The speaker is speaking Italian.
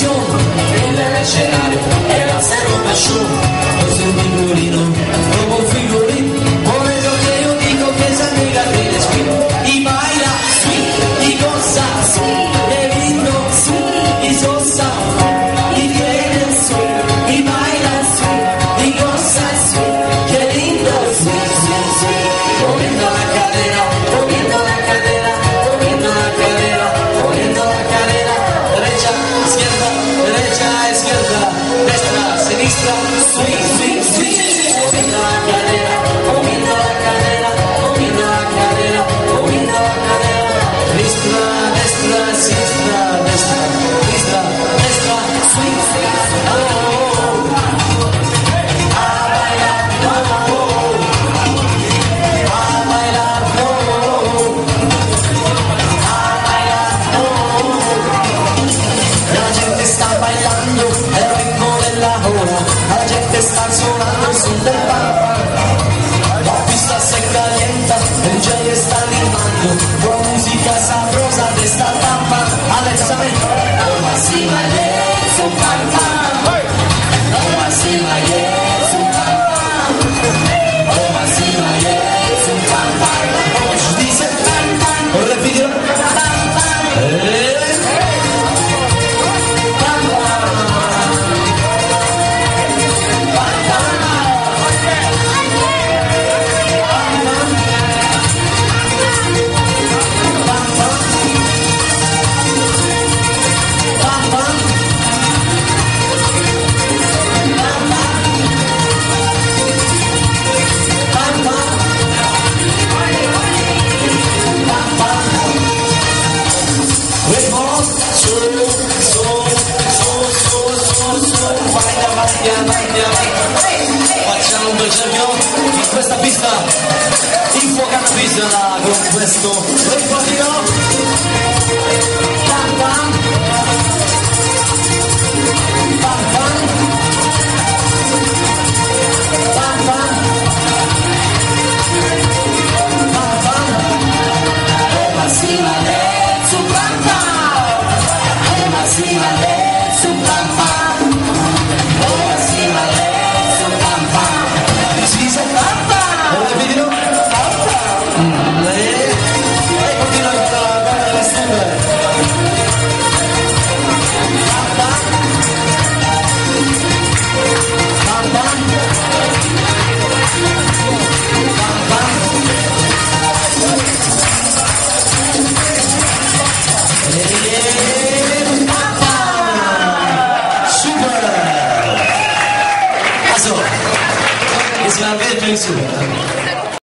就 La pista se calienta, el Jay está animando. Facciamo un bel cerchio in questa pista. Infuocata pista eh, con questo. Riportino. Tan tan. Slavet Yusuf.